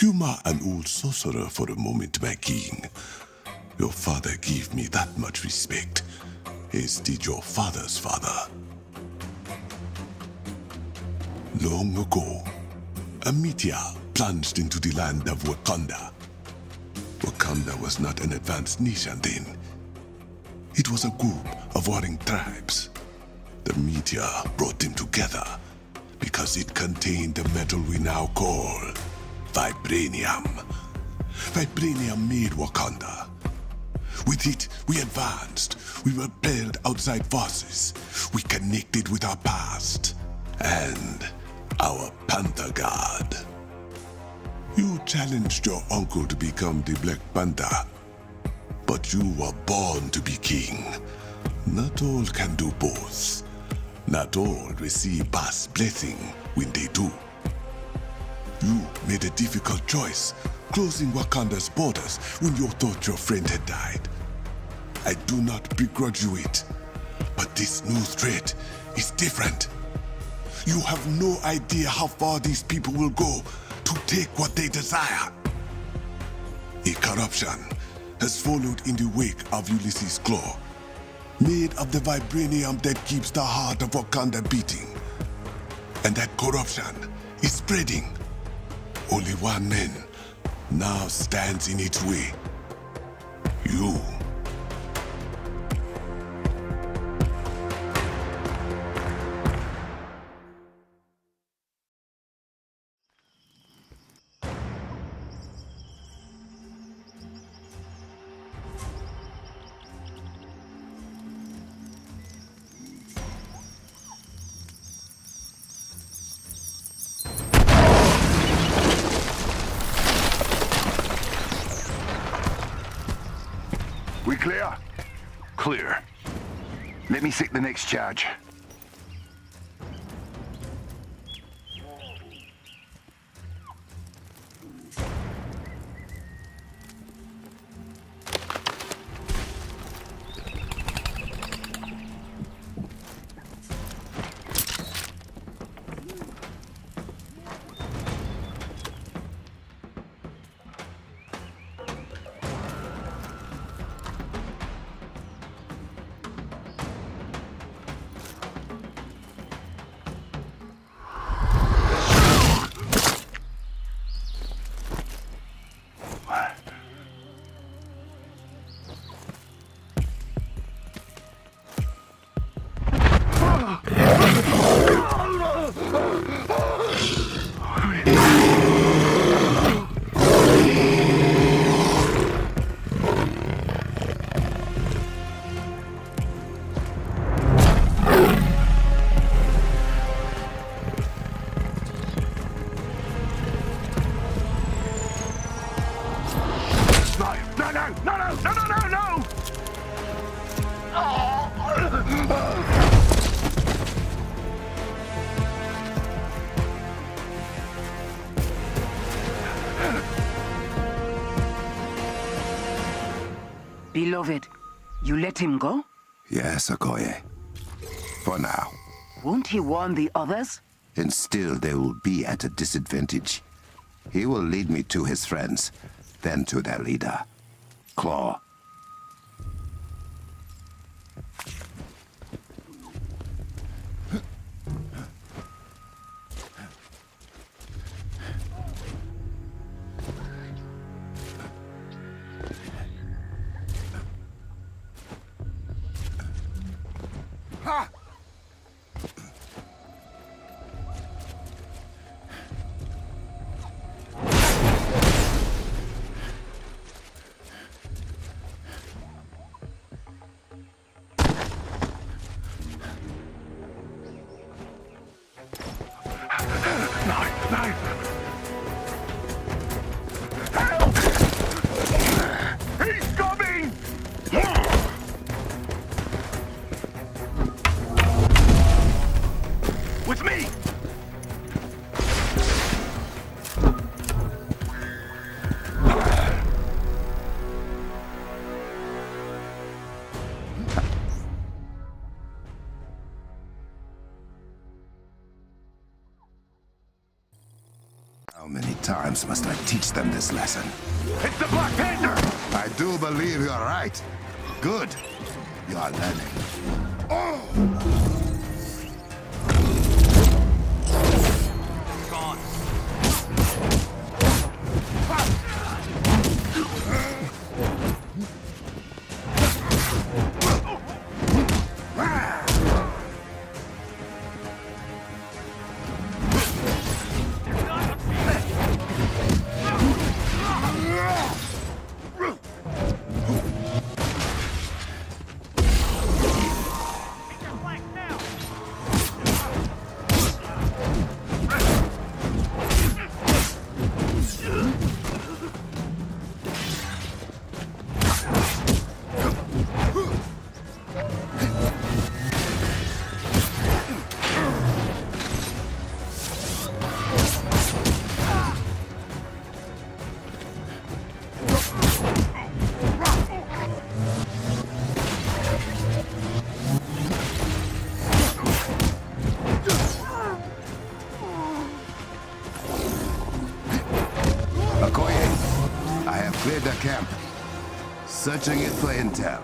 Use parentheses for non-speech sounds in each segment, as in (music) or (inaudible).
Humor an old sorcerer for a moment, my king. Your father gave me that much respect, as did your father's father. Long ago, a meteor plunged into the land of Wakanda. Wakanda was not an advanced nation then. It was a group of warring tribes. The meteor brought them together because it contained the metal we now call vibranium. Vibranium made Wakanda. With it, we advanced. We repelled outside forces. We connected with our Bast. And our Panther God. You challenged your uncle to become the Black Panther. But you were born to be king. Not all can do both. Not all receive past blessing when they do. You made a difficult choice, closing Wakanda's borders when you thought your friend had died. I do not begrudge you it, but this new threat is different. You have no idea how far these people will go to take what they desire. A corruption has followed in the wake of Ulysses Klaue, made of the vibranium that keeps the heart of Wakanda beating. And that corruption is spreading. Only one man now stands in its way. You. Charge. Beloved, you let him go? Yes, Okoye. For now. Won't he warn the others? And still they will be at a disadvantage. He will lead me to his friends, then to their leader, Klaue. This lesson? It's the Black Panther! I do believe you're right. Good. You are learning. Okoye, Searching it for intel.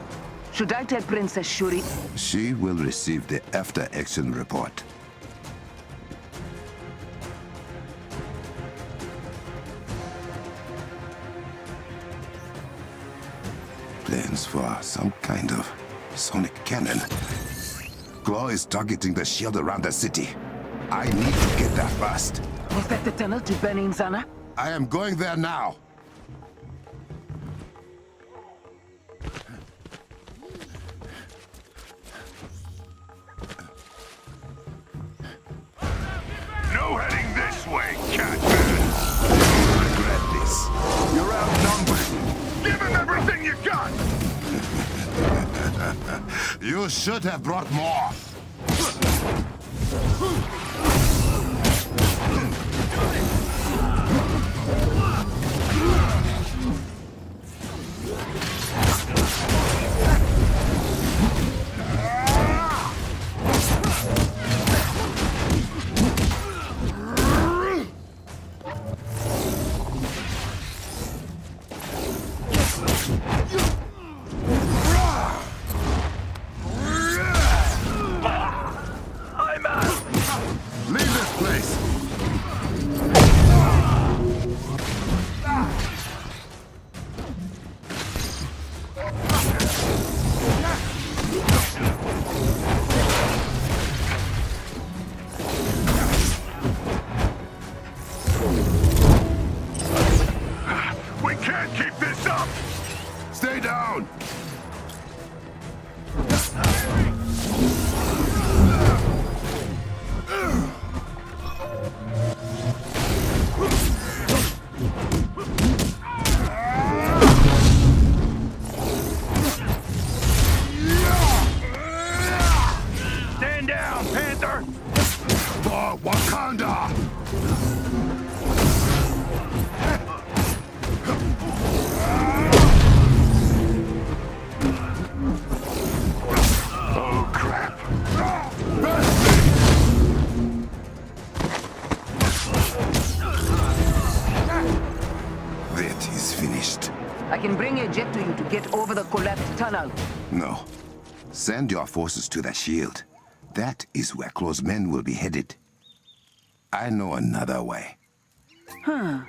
Should I tell Princess Shuri? She will receive the after-action report. Plans for some kind of sonic cannon. Klaue is targeting the shield around the city. I need to get there fast. Was that the tunnel to Birnin Zana? I am going there now. You should have brought more. Place. No. Send your forces to the shield. That is where Klaue's men will be headed. I know another way. Huh.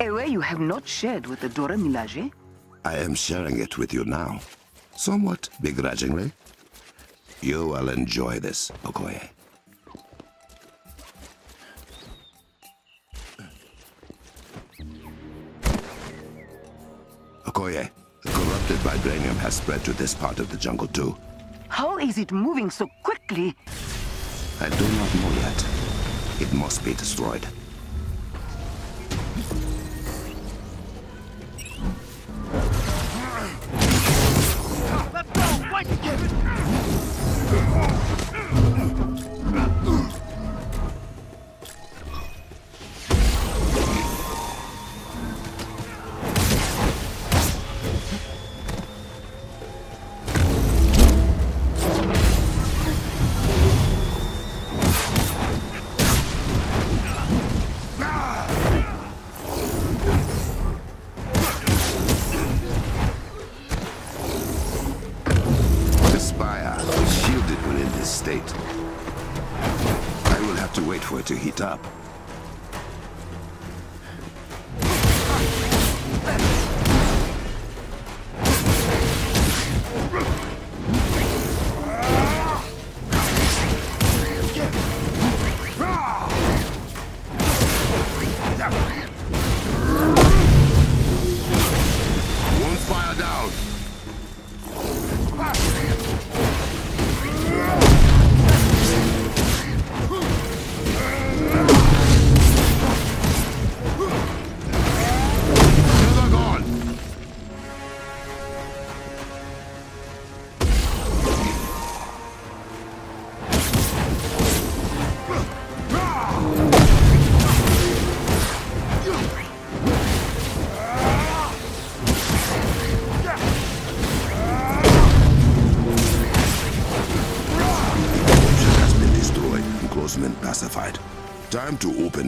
A way you have not shared with the Dora Milaje? I am sharing it with you now. Somewhat begrudgingly. You will enjoy this, Okoye. Okoye, corrupted vibranium has spread to this part of the jungle too. How is it moving so quickly? I do not know yet. It must be destroyed. Let's go! Fight,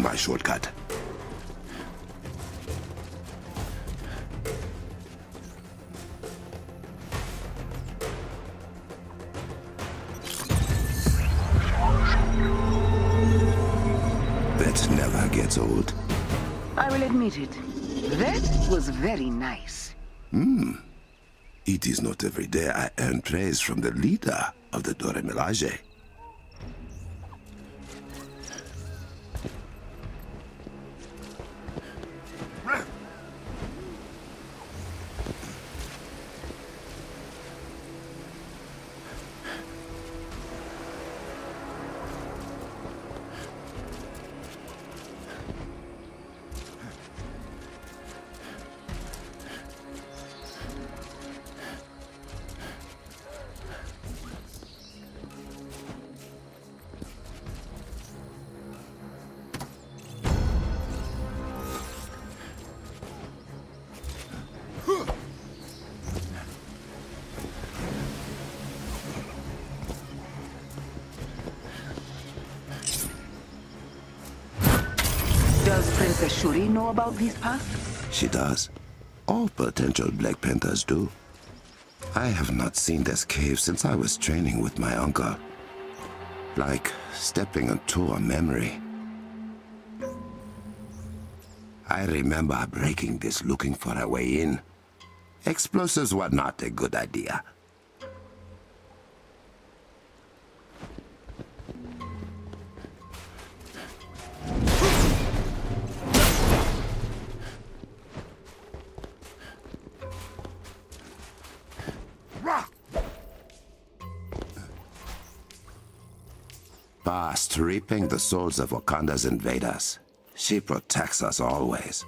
my shortcut. That never gets old. I will admit it. That was very nice. Hmm. It is not every day I earn praise from the leader of the Dora Milaje. Know about these paths? She does. All potential Black Panthers do. I have not seen this cave since I was training with my uncle. Like stepping into a memory. I remember breaking this looking for a way in. Explosives were not a good idea. Bast reaping the souls of Wakanda's invaders. She protects us always.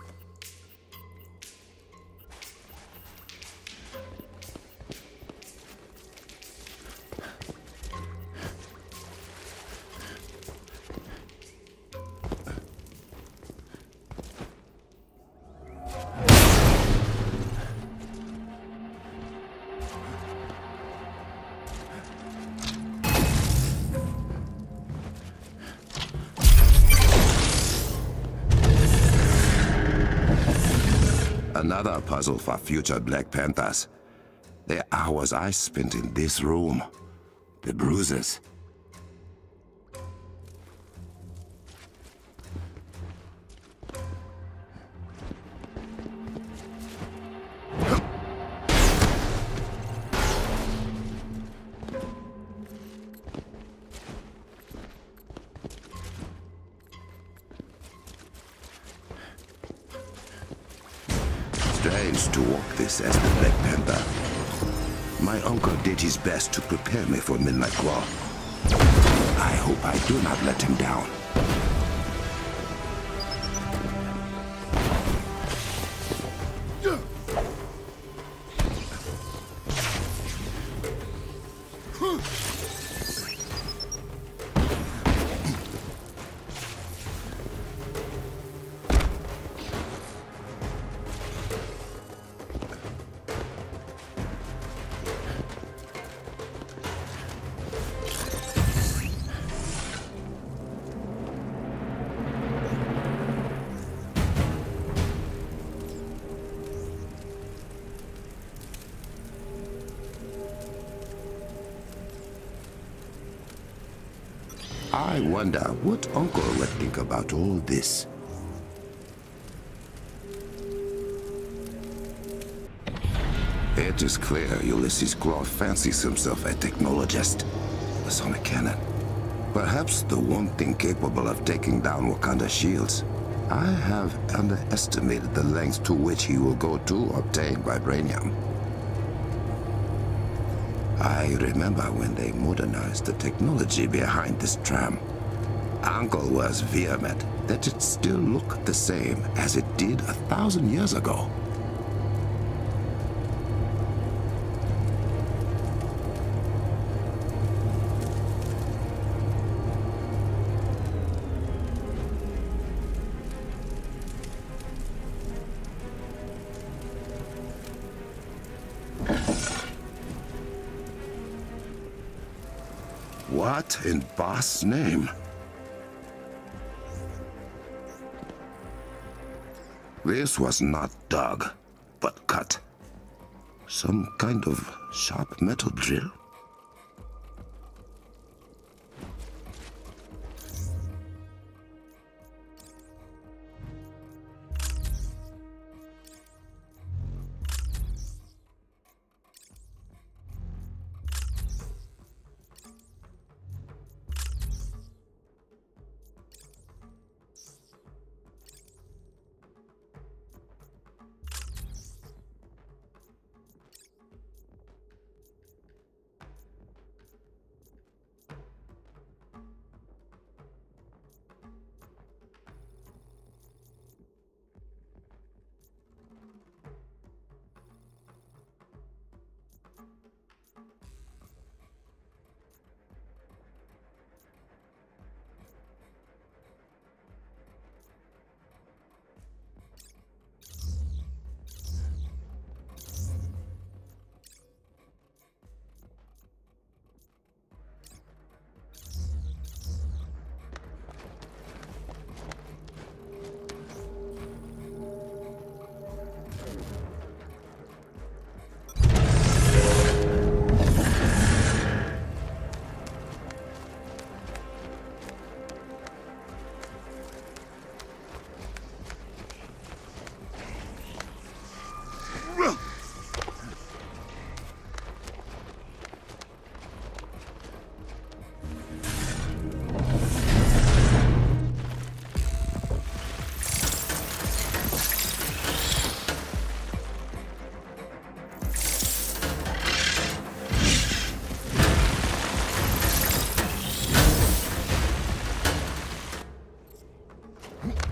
For future Black Panthers. The hours I spent in this room. The bruises. Strange to walk this as the Black Panther. My uncle did his best to prepare me for Midnight Claw. I hope I do not let him down. What Uncle would think about all this. It is clear Ulysses Klaue fancies himself a technologist, a sonic cannon. Perhaps the one thing capable of taking down Wakanda shields. I have underestimated the lengths to which he will go to obtain vibranium. I remember when they modernized the technology behind this tram. Uncle was vehement that it still looked the same as it did a thousand years ago. What in Bast's name? This was not dug, but cut. Some kind of sharp metal drill?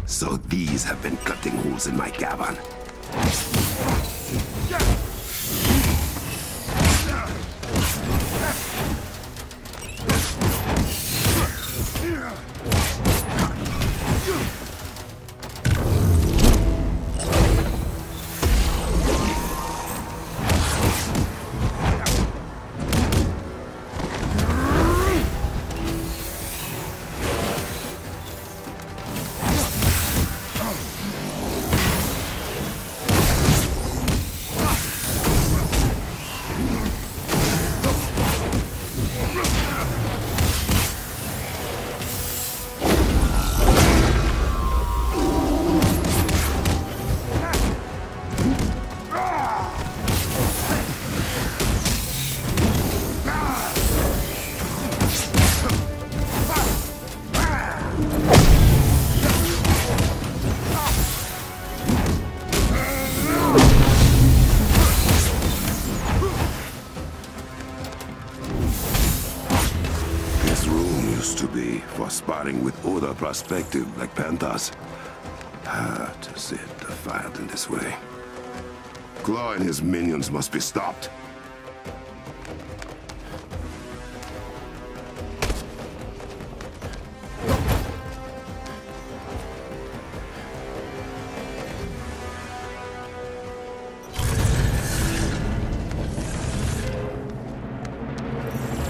So these have been cutting holes in my cavern. Prospective Black Panthers. Ah, to sit defiant in this way. Klaue and his minions must be stopped.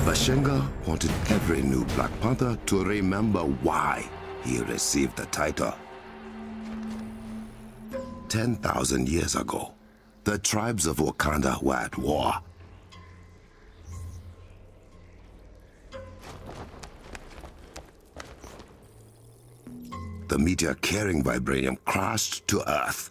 Bashenga wanted every new Black Panther to remember why he received the title. 10,000 years ago, the tribes of Wakanda were at war. The meteor carrying vibranium crashed to Earth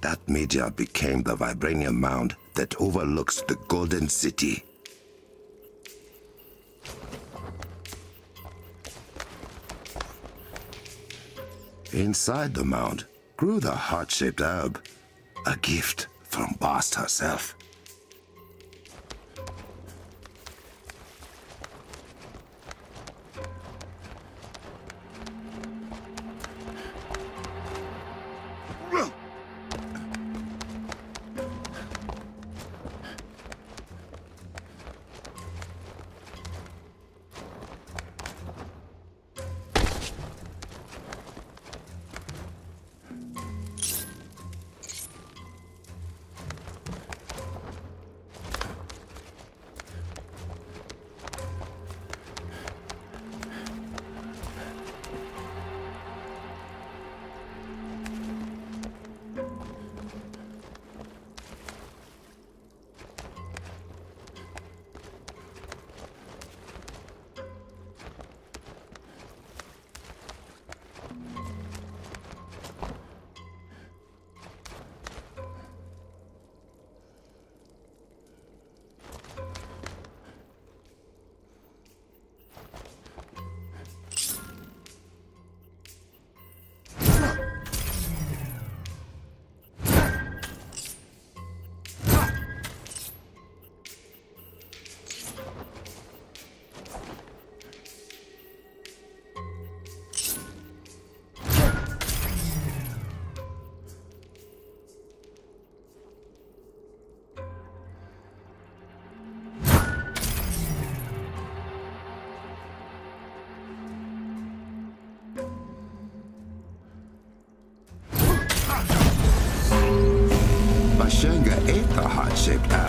That meteor became the vibranium mound that overlooks the Golden City. Inside the mound grew the heart-shaped herb, a gift from Bast herself. The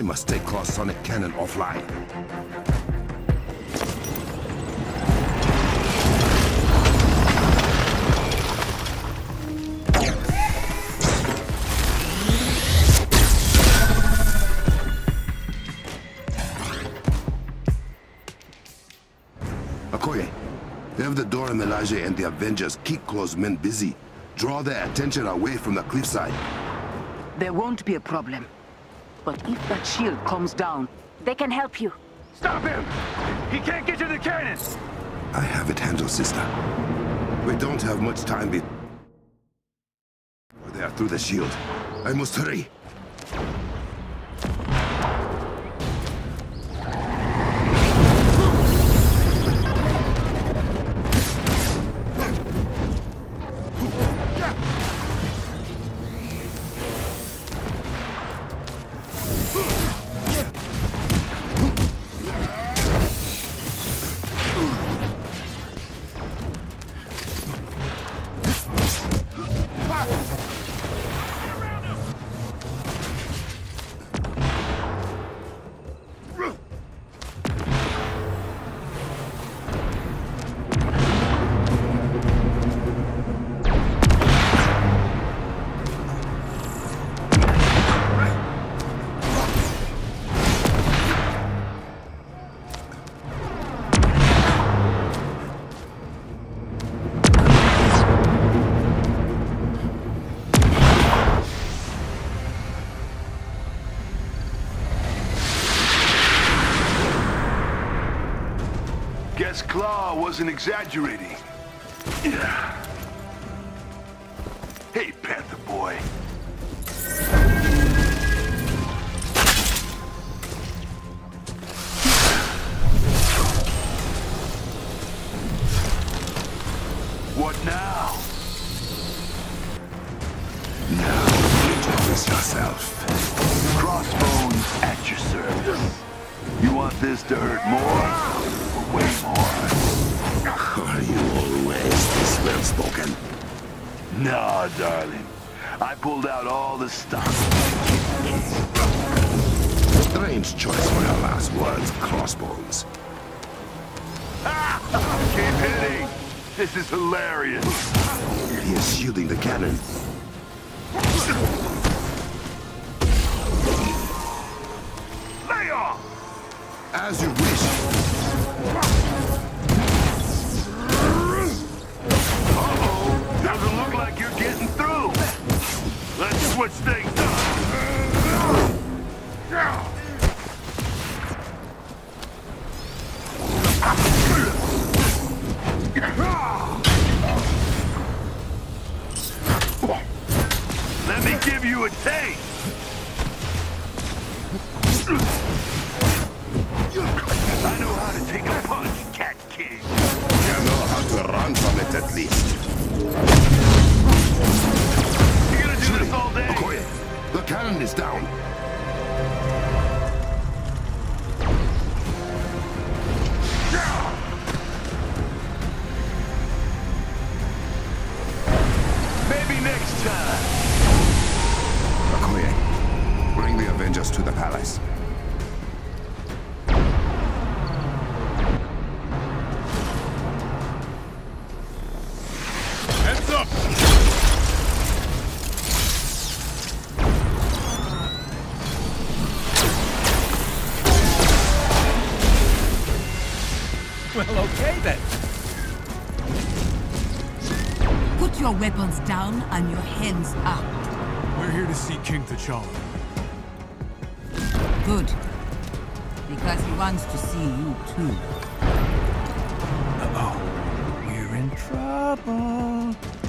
I must take Klaue's sonic cannon offline. Okoye, have the Dora Milaje and the Avengers keep Klaue's men busy. Draw their attention away from the cliffside. There won't be a problem. But if that shield comes down, They can help you. Stop him! He can't get to the cannon! I have it handled, sister. We don't have much time before oh, they are through the shield. I must hurry. Wasn't exaggerating. Hilarious. He is shielding the cannon. Weapons down and your hands up. We're here to see King T'Challa. Good. Because he wants to see you too. Uh-oh. We're in trouble.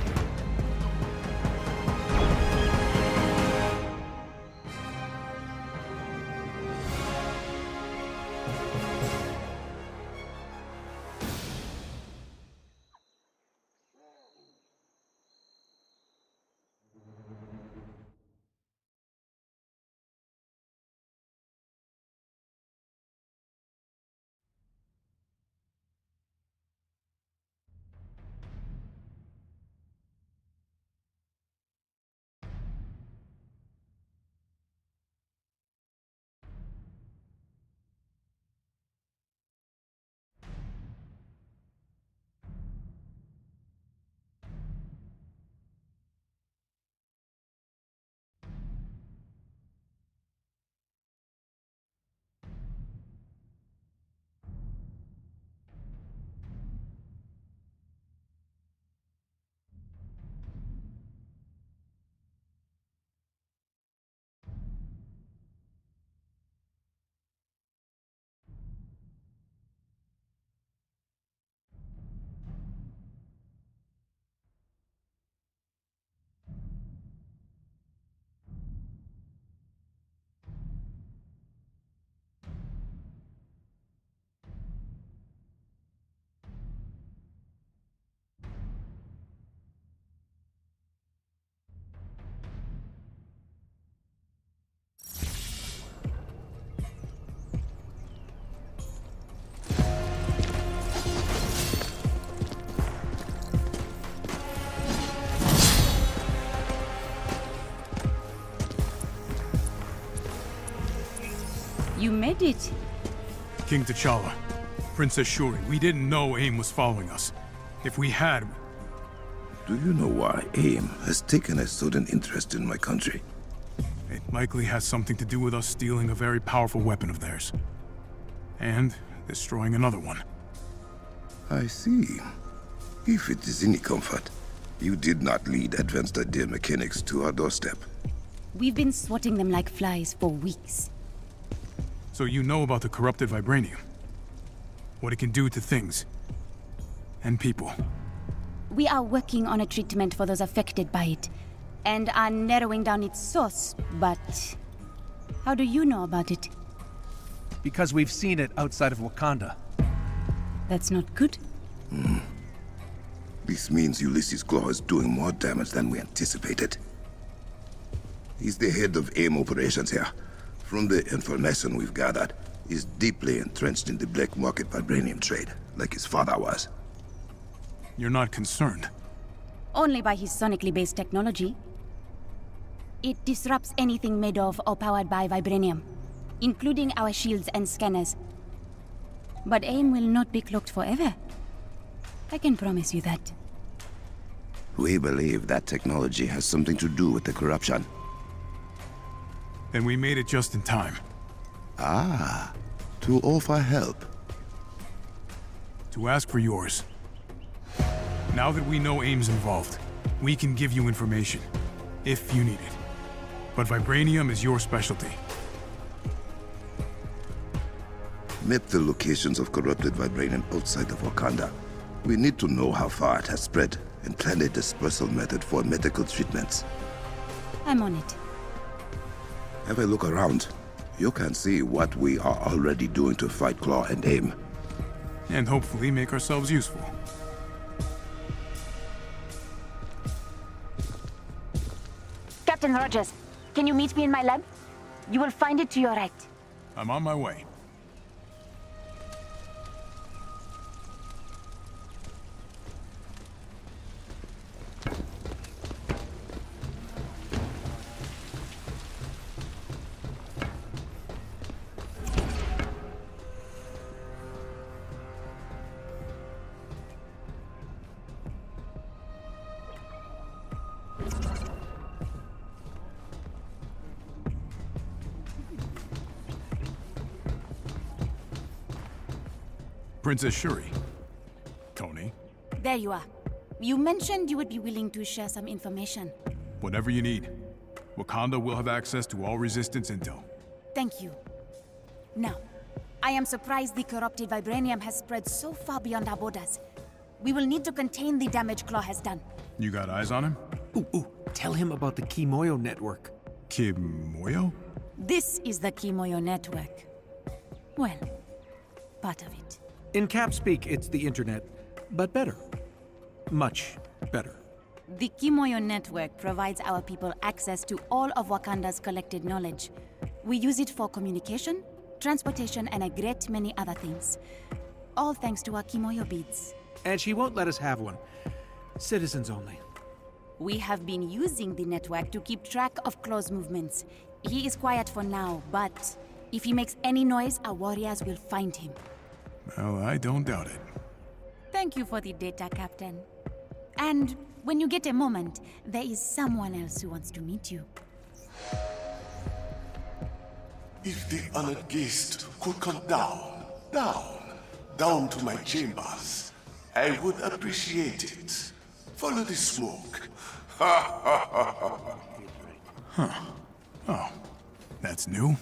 You made it. King T'Challa, Princess Shuri, we didn't know AIM was following us. If we had, Do you know why AIM has taken a sudden interest in my country? it likely has something to do with us stealing a very powerful weapon of theirs. And destroying another one. I see. If it is any comfort, you did not lead advanced idea mechanics to our doorstep. We've been swatting them like flies for weeks. So you know about the corrupted vibranium. What it can do to things. And people. We are working on a treatment for those affected by it, and are narrowing down its source, but... How do you know about it? Because we've seen it outside of Wakanda. That's not good. Hmm. This means Ulysses Klaue is doing more damage than we anticipated. He's the head of AIM operations here. From the information we've gathered, he's deeply entrenched in the black market vibranium trade, like his father was. You're not concerned. Only by his sonically based technology. It disrupts anything made of or powered by vibranium, including our shields and scanners. But AIM will not be cloaked forever. I can promise you that. We believe that technology has something to do with the corruption. Then we made it just in time. Ah, to offer help. To ask for yours. Now that we know AIM's involved, we can give you information. If you need it. But Vibranium is your specialty. Map the locations of corrupted vibranium outside of Wakanda. We need to know how far it has spread and plan a dispersal method for medical treatments. I'm on it. Have a look around. You can see what we are already doing to fight Klaue and AIM. And hopefully make ourselves useful. Captain Rogers, can you meet me in my lab? You will find it to your right. I'm on my way. Princess Shuri. Tony, There you are. You mentioned you would be willing to share some information. whatever you need. Wakanda will have access to all Resistance intel. Thank you. Now, I am surprised the corrupted vibranium has spread so far beyond our borders. We will need to contain the damage Klaue has done. You got eyes on him? Ooh, ooh, tell him about the Kimoyo network. Kimoyo? This is the Kimoyo network. Well, part of it. In cap speak, it's the internet, but better. Much better. The Kimoyo network provides our people access to all of Wakanda's collected knowledge. We use it for communication, transportation, and a great many other things. All thanks to our Kimoyo beads. And she won't let us have one. Citizens only. We have been using the network to keep track of Klaue's movements. He is quiet for now, but if he makes any noise, our warriors will find him. Well, I don't doubt it. Thank you for the data, Captain. And when you get a moment, there is someone else who wants to meet you. If the honored guest could come down, down, down to my chambers, I would appreciate it. Follow the smoke. Ha. (laughs) Huh. Oh, that's new.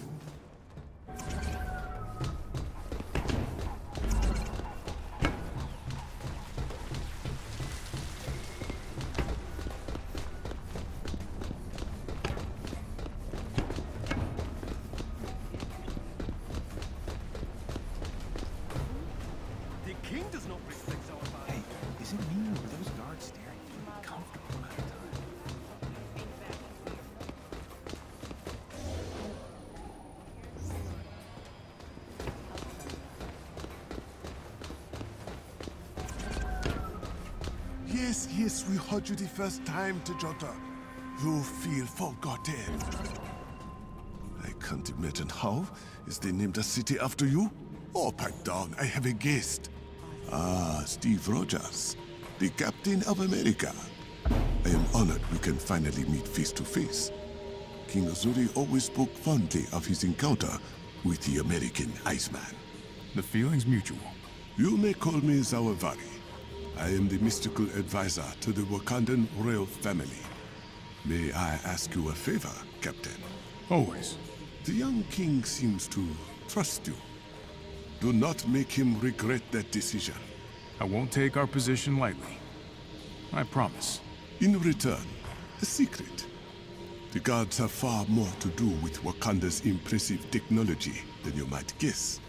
Yes, we heard you the first time, Tejota. You feel forgotten. I can't imagine how. Is they named a city after you? Oh, pipe down, I have a guest. Ah, Steve Rogers, the Captain of America. I am honored we can finally meet face to face. King Azzuri always spoke fondly of his encounter with the American Iceman. The feeling's mutual. You may call me Zawavari. I am the mystical advisor to the Wakandan royal family. May I ask you a favor, Captain? Always. The young king seems to trust you. Do not make him regret that decision. I won't take our position lightly. I promise. In return, a secret. The gods have far more to do with Wakanda's impressive technology than you might guess.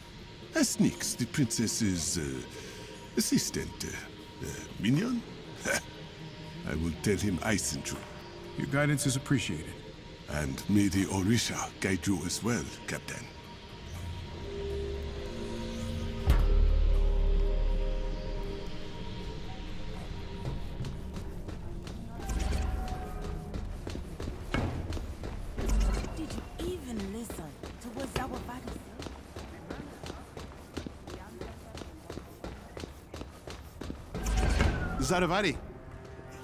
As Nix, the princess's uh, assistant, uh, uh, minion, (laughs) I will tell him I sent you. Your guidance is appreciated. And may the Orisha guide you as well, Captain. Zawavari,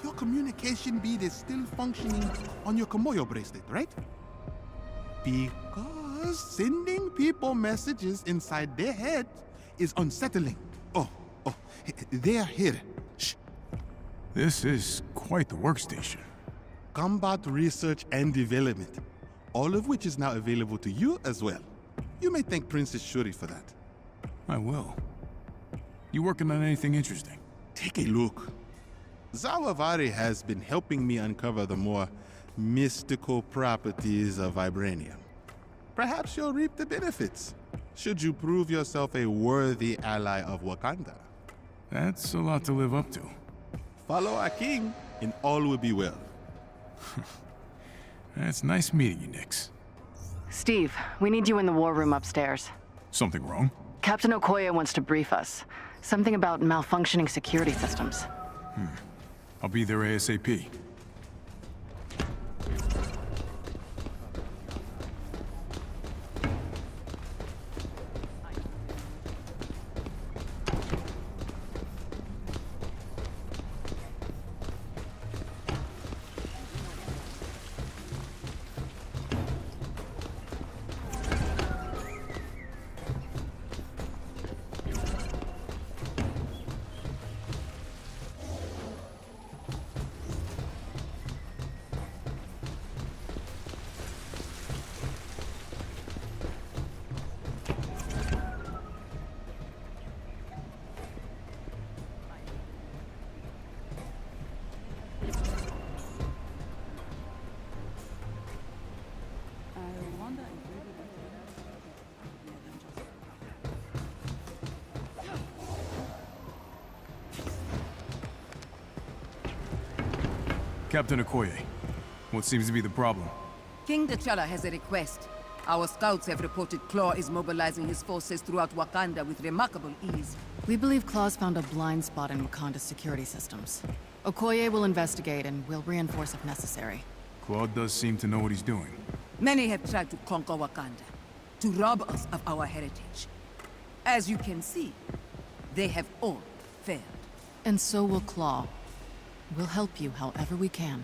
your communication bead is still functioning on your Kimoyo bracelet, right? Because sending people messages inside their head is unsettling. Oh, oh, they're here. Shh. This is quite the workstation. Combat research and development, all of which is now available to you as well. You may thank Princess Shuri for that. I will. You working on anything interesting? Take a look. Zawavari has been helping me uncover the more mystical properties of vibranium. Perhaps you'll reap the benefits, should you prove yourself a worthy ally of Wakanda. That's a lot to live up to. Follow our king, and all will be well. (laughs) It's nice meeting you, Nix. Steve, we need you in the war room upstairs. Something wrong? Captain Okoye wants to brief us. Something about malfunctioning security systems. Hmm. I'll be there ASAP. Captain Okoye, what seems to be the problem? King T'Challa has a request. Our scouts have reported Klaue is mobilizing his forces throughout Wakanda with remarkable ease. We believe Klaue's found a blind spot in Wakanda's security systems. Okoye will investigate and will reinforce if necessary. Klaue does seem to know what he's doing. Many have tried to conquer Wakanda, to rob us of our heritage. As you can see, they have all failed. And so will Klaue. We'll help you however we can.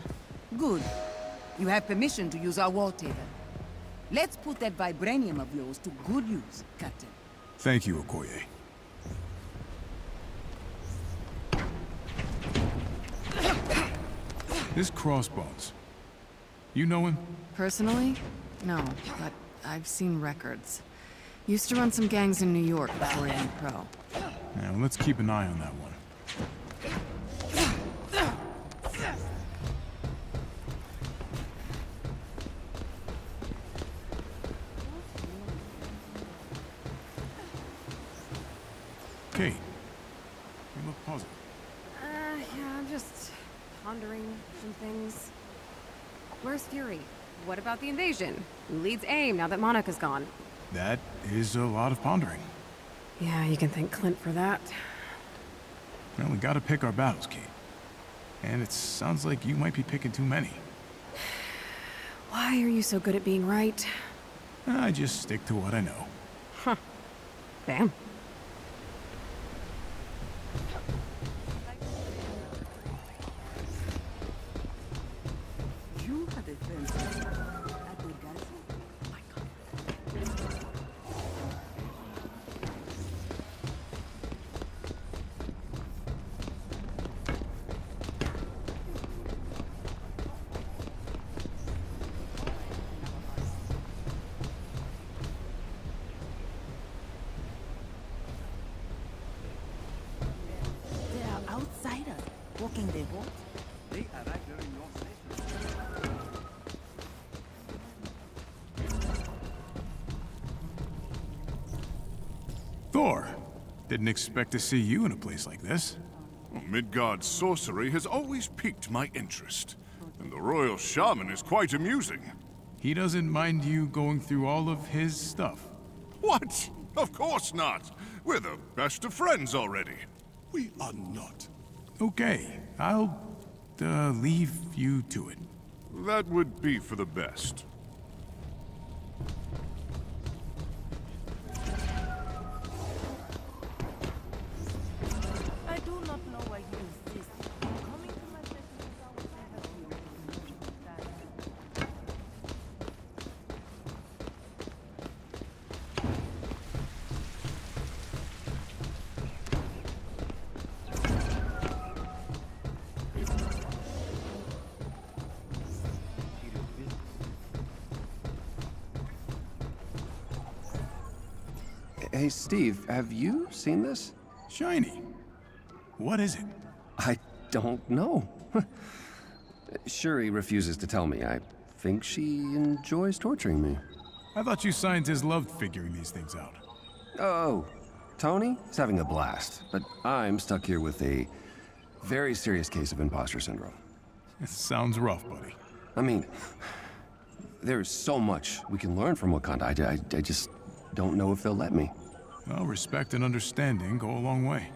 Good. You have permission to use our war table. Let's put that vibranium of yours to good use, Captain. Thank you, Okoye. This Crossbones. You know him? Personally? No, but I've seen records. Used to run some gangs in New York before he went pro. Now, let's keep an eye on that one. Kate, you look puzzled. Uh, yeah, I'm just pondering some things. Where's Fury? What about the invasion? Who leads AIM now that Monica's gone? That is a lot of pondering. Yeah, you can thank Clint for that. Well, we gotta pick our battles, Kate. And it sounds like you might be picking too many. (sighs) Why are you so good at being right? I just stick to what I know. Huh. Damn. Didn't expect to see you in a place like this. Midgard's sorcery has always piqued my interest, and the royal shaman is quite amusing. He doesn't mind you going through all of his stuff. What? Of course not. We're the best of friends already. We are not. Okay, I'll uh, leave you to it. That would be for the best. Hey, Steve, have you seen this? Shiny. What is it? I don't know. (laughs) Shuri refuses to tell me. I think she enjoys torturing me. I thought you scientists loved figuring these things out. Oh, Tony is having a blast, but I'm stuck here with a very serious case of imposter syndrome. It sounds rough, buddy. I mean, there's so much we can learn from Wakanda. I, I, I just don't know if they'll let me. Well, respect and understanding go a long way.